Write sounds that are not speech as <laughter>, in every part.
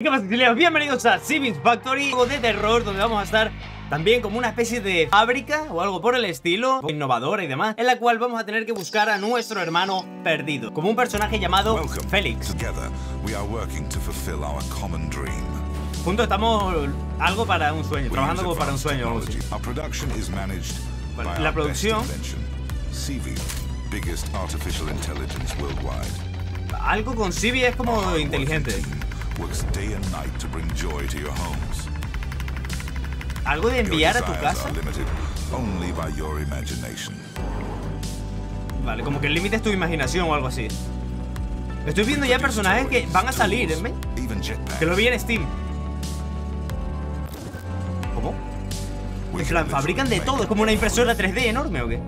¿Qué pasa, chicos? Bienvenidos a Sims Factory, juego de terror donde vamos a estar también como una especie de fábrica o algo por el estilo, innovadora y demás, en la cual vamos a tener que buscar a nuestro hermano perdido, como un personaje llamado. Félix. Juntos estamos algo para un sueño, trabajando como para un sueño. la producción- best invention, CV, biggest artificial intelligence worldwide. Algo con Civi es como inteligente. Working team Works day and night to bring joy to your homes. Algo de enviar a tu casa. are limited only by your imagination. Vale, como que el límite es tu imaginación o algo así. Estoy viendo ya personajes que van a salir, ¿eh? Que lo vi en Steam. ¿Cómo? En plan, fabrican de todo. Es como una impresora 3D enorme, ¿o qué?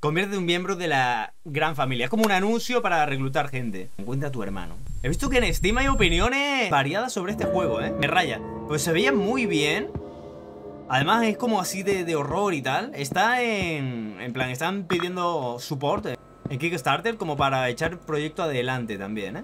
Convierte un miembro de la gran familia. Es como un anuncio para reclutar gente. Encuentra a tu hermano. He visto que en Steam hay opiniones variadas sobre este juego, ¿eh? Me raya. Pues se veía muy bien. Además es como así de, horror y tal. Está en... En plan, están pidiendo support en Kickstarter como para echar el proyecto adelante también, ¿eh?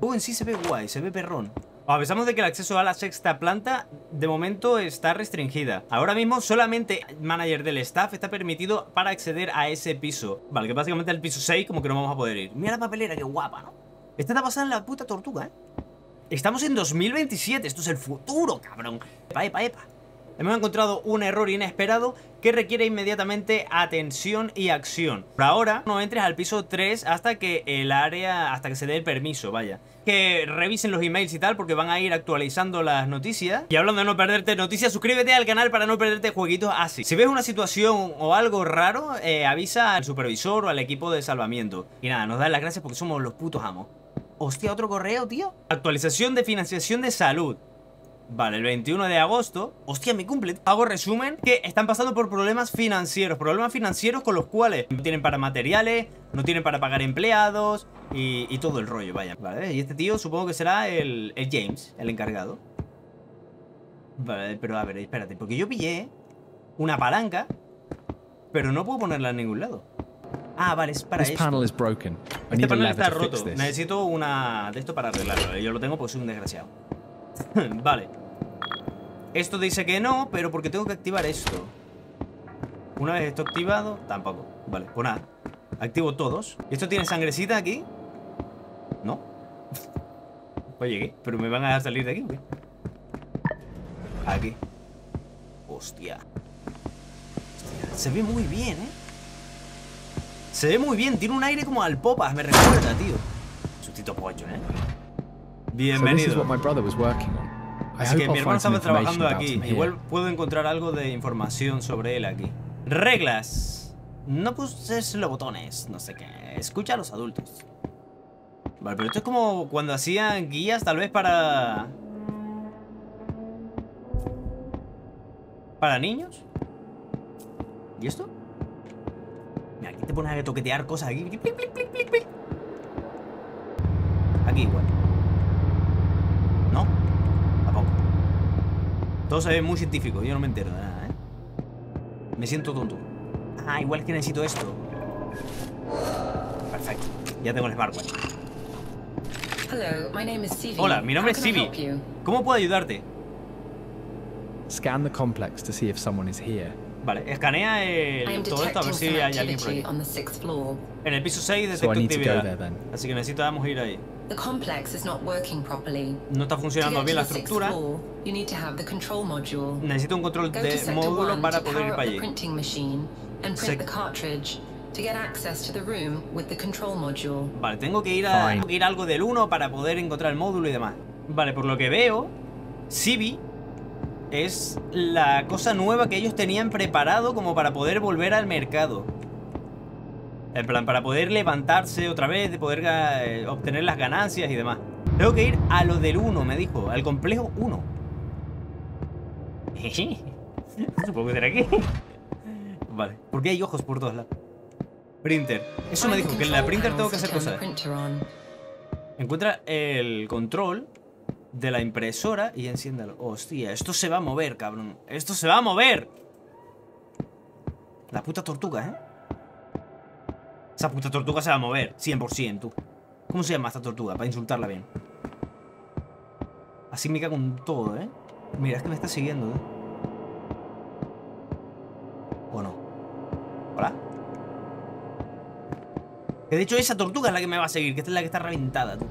Uh, en sí se ve guay, se ve perrón. Avisamos de que el acceso a la sexta planta de momento está restringida. Ahora mismo solamente el manager del staff está permitido para acceder a ese piso. Vale, que básicamente el piso 6 como que no vamos a poder ir. Mira la papelera, qué guapa, ¿no? Esta está basada en la puta tortuga, ¿eh? Estamos en 2027, esto es el futuro, cabrón. Epa, epa, epa. Hemos encontrado un error inesperado que requiere inmediatamente atención y acción. Por ahora, no entres al piso 3 hasta que el área, hasta que se dé el permiso, vaya. Que revisen los emails y tal porque van a ir actualizando las noticias. Y hablando de no perderte noticias, suscríbete al canal para no perderte jueguitos así. Si ves una situación o algo raro, eh, avisa al supervisor o al equipo de salvamiento. Y nada, nos dan las gracias porque somos los putos amos. Hostia, otro correo, tío. Actualización de financiación de salud. Vale, el 21 de agosto, hostia, mi cumple. Hago resumen que están pasando por problemas financieros. Problemas financieros con los cuales no tienen para materiales, no tienen para pagar empleados y, y todo el rollo, vaya. Vale, y este tío supongo que será el, el James, el encargado. Vale, pero a ver, espérate, porque yo pillé una palanca, pero no puedo ponerla en ningún lado. Ah, vale, es para This esto. panel is broken. Este panel está to roto. Necesito una de esto para arreglarlo. Yo lo tengo porque soy un desgraciado. <laughs> vale. Esto dice que no, pero porque tengo que activar esto. Una vez esto activado, tampoco. Vale, pues nada. Activo todos. ¿Y esto tiene sangrecita aquí? ¿No? <laughs> Oye, ¿qué? ¿Pero me van a dejar salir de aquí o qué? Aquí. Hostia. Hostia. Se ve muy bien, ¿eh? Se ve muy bien, tiene un aire como al popas, me recuerda, tío. Sustito pollo, ¿eh? So Bienvenido. what Así que mi hermano estaba trabajando aquí. Igual puedo encontrar algo de información sobre él aquí. Reglas. No puses los botones, no sé qué. Escucha a los adultos. Vale, pero esto es como cuando hacían guías tal vez para... ¿Para niños? ¿Y esto? Mira, aquí te pones a toquetear cosas aquí. Aquí igual. ¿No? Tampoco. Todo se ve muy científico, yo no me entero de nada, ¿eh? Me siento tonto. Ah, igual es que necesito esto. Perfecto. Ya tengo el smartwatch. Hello, my name is Sivi. Hola, mi nombre es you? ¿Cómo puedo ayudarte? Scan the complex to see if someone is here. Vale, escanea el, todo esto a ver si hay alguien por floor. En el piso 6 So detecto actividad. Así que necesitamos ir ahí. The complex is not working properly. No está funcionando bien la estructura. floor, you need to have the control module. Necesito un control de módulo para to poder ir para the allí. printing machine and Sec- print the cartridge to get access to the room with the control module. Vale, tengo que ir a Fine. ir a algo del 1 para poder encontrar el módulo y demás. Vale, por lo que veo, Civi es la cosa nueva que ellos tenían preparado como para poder volver al mercado. En plan, para poder levantarse otra vez, de poder eh, obtener las ganancias y demás. Tengo que ir a lo del 1, me dijo, al complejo 1. <laughs> Supongo que será aquí. Vale, porque hay ojos por todos lados. Printer. Eso me dijo, que en la printer tengo que hacer cosas. Encuentra el control de la impresora y enciéndalo. Hostia, esto se va a mover, cabrón. Esto se va a mover. La puta tortuga, ¿eh? Esa puta tortuga se va a mover, 100%, tú. ¿Cómo se llama esta tortuga? Para insultarla bien. Así me cago con todo, ¿eh? Mira, es que me está siguiendo, ¿eh? ¿O no? ¿Hola? Que de hecho esa tortuga es la que me va a seguir, que esta es la que está reventada, tú.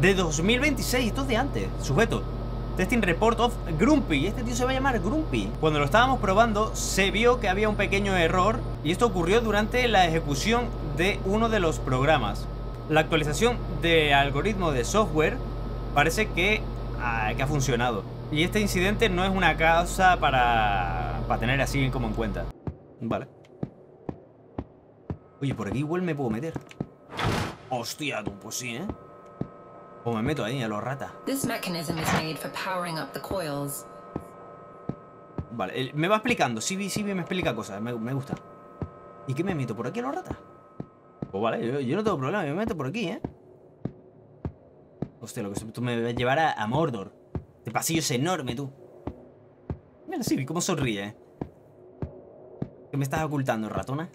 De 2026, esto es de antes. Sujeto. Testing Report of Grumpy. Este tío se va a llamar Grumpy. Cuando lo estábamos probando, se vio que había un pequeño error. Y esto ocurrió durante la ejecución de uno de los programas. La actualización de algoritmo de software parece que, ah, ha funcionado. Y este incidente no es una causa para, para tener así como en cuenta. Vale. Oye, por aquí igual me puedo meter. Hostia, tú, pues sí, ¿eh? O me meto ahí a los ratas. This mechanism is made for powering up the coils. Vale, me va explicando. Sí, sí, me explica cosas. Me, me gusta. ¿Y qué me meto? ¿Por aquí a los ratas? Pues vale, yo, yo no tengo problema. Me meto por aquí, ¿eh? Hostia, lo que tú me vas a llevar a, a Mordor. Este pasillo es enorme, tú. Mira, sí, cómo sonríe, ¿eh? ¿Qué me estás ocultando, ratona?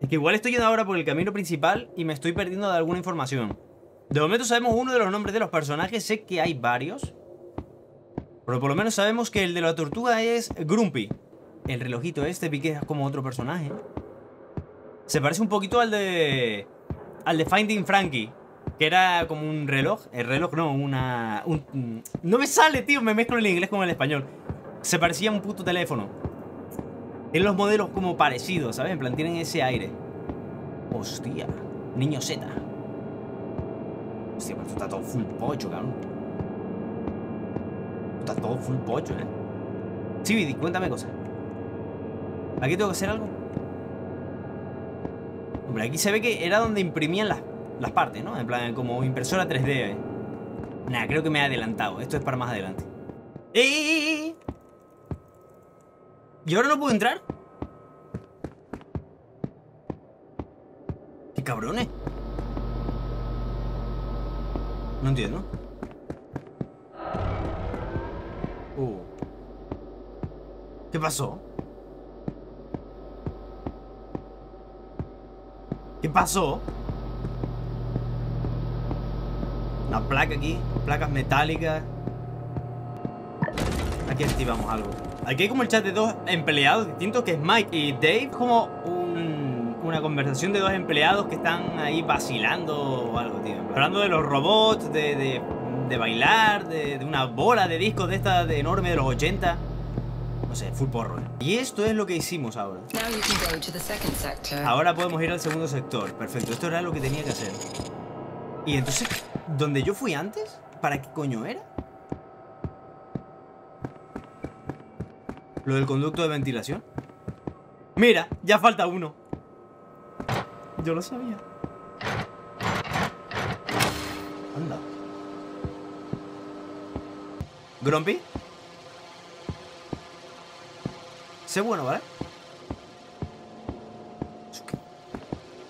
Es que igual estoy yendo ahora por el camino principal y me estoy perdiendo de alguna información. De momento sabemos uno de los nombres de los personajes, sé que hay varios. Pero por lo menos sabemos que el de la tortuga es Grumpy. El relojito este vi que es como otro personaje. Se parece un poquito al de... Al de Finding Frankie. Que era como un reloj. El reloj no, una... un- no me sale, tío. Me mezclo el inglés con el español. Se parecía a un puto teléfono. Tienen los modelos como parecidos, ¿sabes? En plan, tienen ese aire. Hostia. Niño Z. Esto está todo full pocho, cabrón. Esto Está todo full pocho, ¿eh? Sí, cuéntame cosas. ¿Aquí tengo que hacer algo? Hombre, aquí se ve que era donde imprimían las, las partes, ¿no? En plan, como impresora 3D. ¿eh? Nah, creo que me he adelantado. Esto es para más adelante. ¡Eh, eh, eh, eh! ¿Y ahora no puedo entrar? ¡Qué cabrones! No entiendo. Uh. ¿Qué pasó? ¿Qué pasó? Una placa aquí, placas metálicas. Aquí activamos algo. Aquí hay como el chat de dos empleados distintos, que es Mike y Dave, como una conversación de dos empleados que están ahí vacilando o algo, tío. Hablando de los robots, de, de- de bailar, de, de una bola de discos de esta de enorme de los 80. No sé, full porro. ¿eh? Y esto es lo que hicimos ahora. Ahora podemos ir al segundo sector. Perfecto, esto era lo que tenía que hacer. Y entonces, ¿dónde yo fui antes? ¿Para qué coño era? ¿Lo del conducto de ventilación? Mira, ya falta uno. Yo lo sabía. Anda. ¿Grumpy? Sé bueno, ¿vale?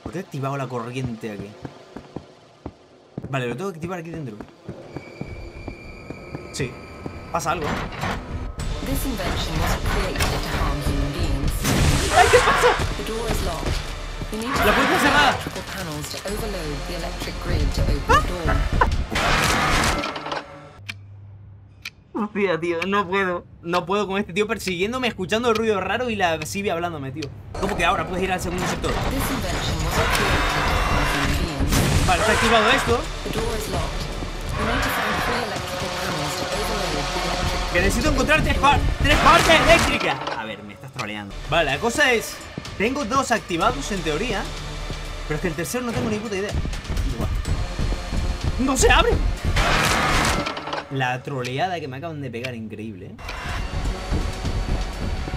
¿Por qué he activado la corriente aquí? Vale, lo tengo que activar aquí dentro. Sí. Pasa algo. This invention wasn't created to harm human beings. ¡Ay, qué pasa! La puerta cerrada. Hostia, tío, no puedo. No puedo con este tío persiguiéndome, escuchando el ruido raro y la Sibi hablándome, tío. ¿Cómo que ahora puedes ir al segundo sector? Vale, está activado esto. Que necesito encontrar tres, par- tres partes eléctricas. A ver, me estás troleando. Vale, la cosa es... Tengo dos activados en teoría. Pero es que el tercero no tengo ni puta idea. ¡No se abre! La troleada que me acaban de pegar, increíble, ¿eh?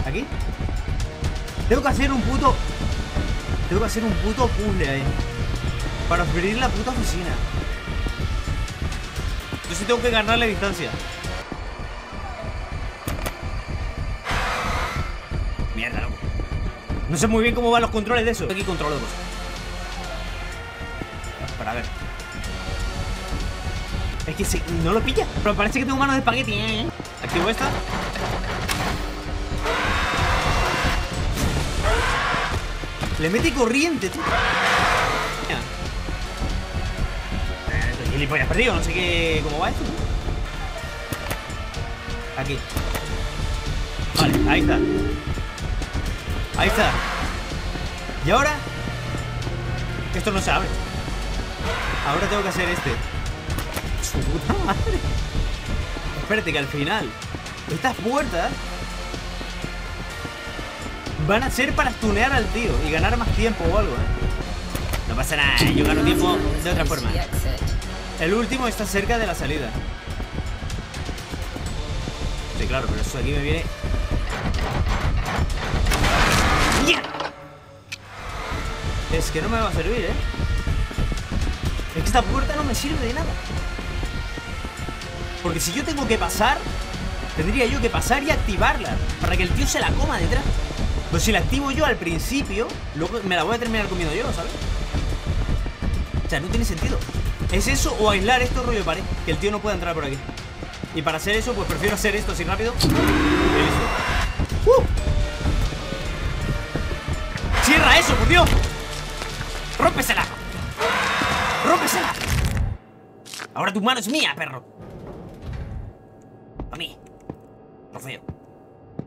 ¿Aquí? Tengo que hacer un puto... Tengo que hacer un puto puzzle ahí. Para abrir la puta oficina. Yo sí tengo que ganarle distancia. No sé muy bien cómo van los controles de eso. Aquí controlo cosas. Para ver. Es que si no lo pilla. Pero parece que tengo manos de espagueti. ¿eh? Activo esta. Le mete corriente, tío. Mira. gilipollas perdido, no sé qué. ¿Cómo va esto? Aquí. Vale, ahí está. Ahí está. ¿Y ahora? Esto no se abre. Ahora tengo que hacer este. Su puta madre. Espérate que al final estas puertas van a ser para stunear al tío y ganar más tiempo o algo, ¿eh? No pasa nada, yo gano tiempo de otra forma. El último está cerca de la salida. Sí, claro, pero eso aquí me viene. Es que no me va a servir, ¿eh? Es que esta puerta no me sirve de nada. Porque si yo tengo que pasar, tendría yo que pasar y activarla para que el tío se la coma detrás. Pues si la activo yo al principio, luego me la voy a terminar comiendo yo, ¿sabes? O sea, no tiene sentido. ¿Es eso o aislar esto rollo de pared? Que el tío no pueda entrar por aquí. Y para hacer eso, pues prefiero hacer esto así rápido. Y listo. ¡Uh! ¡Cierra eso, por Dios! ¡Rómpesela! ¡Rómpesela! Ahora tu mano es mía, perro. A mí. Trofeo.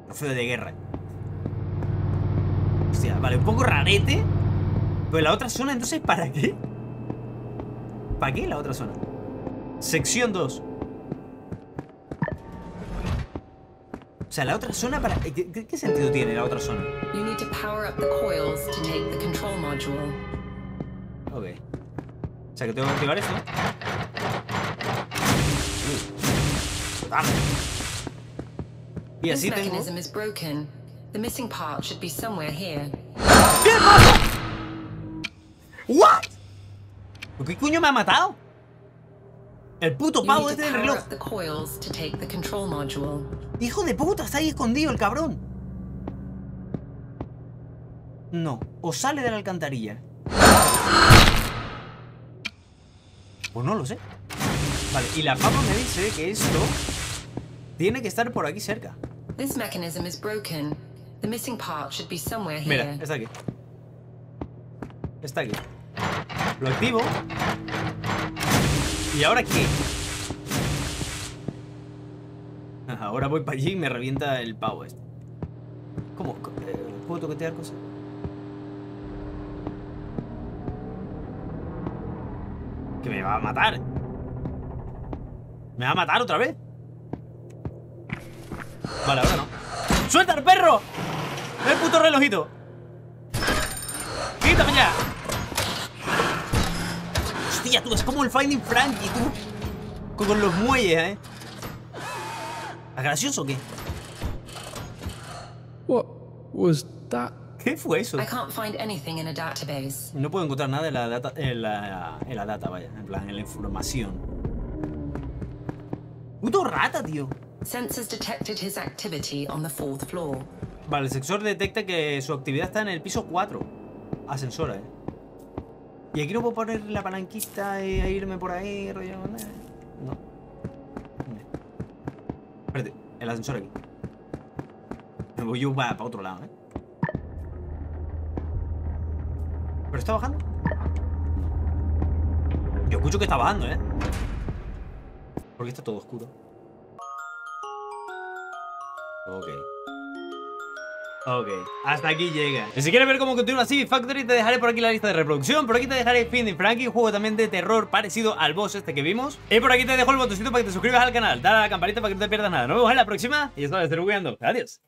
Trofeo de guerra. Hostia, vale, un poco rarete. Pero la otra zona, entonces, ¿para qué? ¿Para qué la otra zona? Sección 2. O sea, la otra zona para... ¿Qué, qué- sentido tiene la otra zona? You need to power up the coils to take the control module. Ok. O sea, que tengo que activar esto. Dale. Y así tengo... mechanism is broken. The missing part should be somewhere here. ¿Qué pasa? ¿What? ¿Qué coño me ha matado? El puto pavo este del reloj. Hijo de puta, está ahí escondido el cabrón. No, o sale de la alcantarilla. Pues no lo sé. Vale, y la papa me dice que esto tiene que estar por aquí cerca. This mechanism is broken. The missing part should be somewhere Mira, está aquí. Está aquí. Lo activo. ¿Y ahora qué? Ahora voy para allí y me revienta el pavo este. ¿Cómo? Eh, ¿Puedo toquetear cosas? Que me va a matar. ¿Me va a matar otra vez? Vale, ahora no. ¡Suelta al perro! ¡El puto relojito! ¡Quítame ya! Hostia, tú, es como el Finding Frankie, tú. Con, con los muelles, ¿eh? ¿Es gracioso o qué? What was that? ¿Qué fue eso? I can't find anything in a database. No puedo encontrar nada en la data, en la, en la data, vaya, en plan, en la información. Puto rata, tío. Sensors detected his activity on the fourth floor. Vale, el sensor detecta que su actividad está en el piso 4. Ascensora, eh. Y aquí no puedo poner la palanquita e irme por ahí, rollo. No. Espérate, el ascensor aquí. Me voy yo para, para otro lado, eh. ¿Pero está bajando? Yo escucho que está bajando, eh. Porque está todo oscuro. Ok. Ok, hasta aquí llega. Y si quieres ver cómo continúa Civic Factory, te dejaré por aquí la lista de reproducción. Por aquí te dejaré Finding Frankie, un juego también de terror parecido al boss este que vimos. Y por aquí te dejo el botoncito para que te suscribas al canal. Dale a la campanita para que no te pierdas nada. Nos vemos en la próxima y esto va a estar jugando. Adiós.